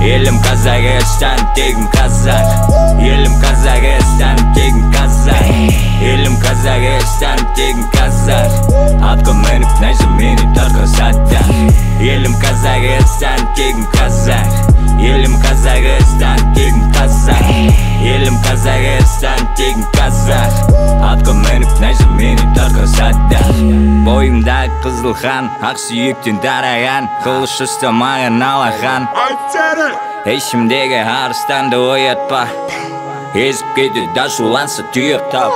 елім қазақстан тегім қазақ. Елім қазақстан тегім қазақ. Елім қазақстан тегім қазақ. Атқа мініп найза мені тарқасады елім қазақстан тегім қазақ. Елім қазақстан тегім қазақ. Қазақстан тегім қазақ атқа мініп найза мені тарқасады бойымда қызыл хан ақ сүйектен тараған қылыш ұстамаған алахан ішімдегі арыстанды оятпа езіп кетеді ашуланса тұйық тап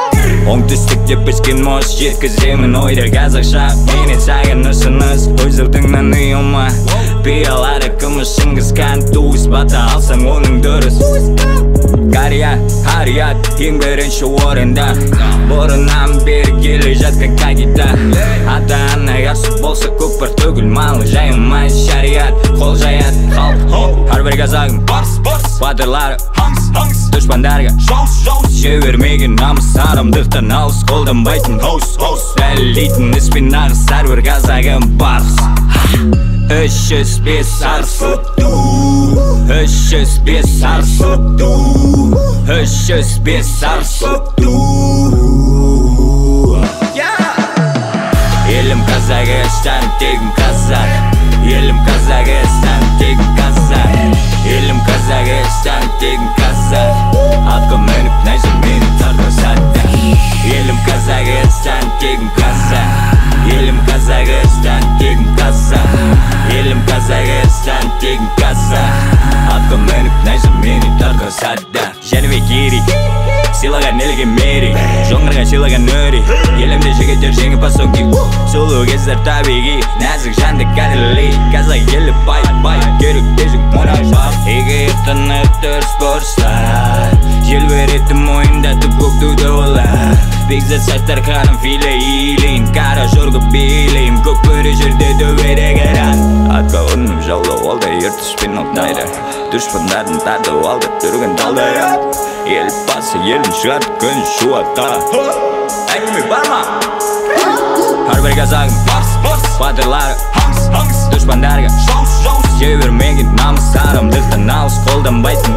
оңтүстікте піскен мұз жеткіземін ойда қазақша саған ұсыныс өзірдіңнен ұйыма пиялары күміс шыңғыс хан туыс бата алсаң оның дұрыс. Қария харият ең бірінші орында. Бұрыннан бері келе жатқан қағида ата ана жақсы болса көкпар төгіл мал жайылмай шариат қол жаят халық. Әрбір қазағым. Батырлары дұшпандарға жібермеген намыс арамдықтан алыс қолданбайтын хоус хоус дәлелдейтін іспен нағыз әрбір қазағым барыс үш бес арыс үш жүз бес арыс үш жүз бес арыс елім қазақстан тегім қазақ елім қазақстан тегім қазақ елім қазақстан тегім қазақ атқа мініп найза мені тарқасады жәнібек ерик сыйлаған елге мери жоңғарға сыйлаған өри елімде жігіттер жеңімпаз соки сұлу кездер табиғи нәзік жанды кәдімгідей қазақ елі бай бай керек тезік мұнай бар игі тынық тұр спортстар желбіретті мойындатып көк туды олар бекзат сәттер қарым филе илейін жаулау алда ертіспен алтайды дұшпандарын тартып алды түрген талдай ел басы елін шығарды күн шуаққа әңгіме бар ма? Әрбір қазағым батырлары дұшпандарға жібермеген намыс арамдықтан алыс қолданбайтын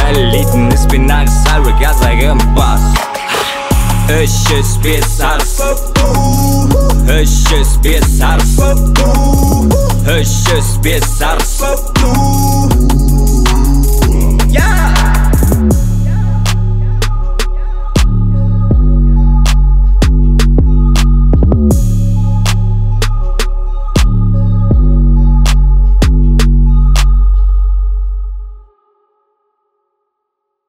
дәлелдейтін іспен нағыз әрбір қазағым бас үш жүз бес арыс. Үш жүз бес арыс. Үш жүз бес арыс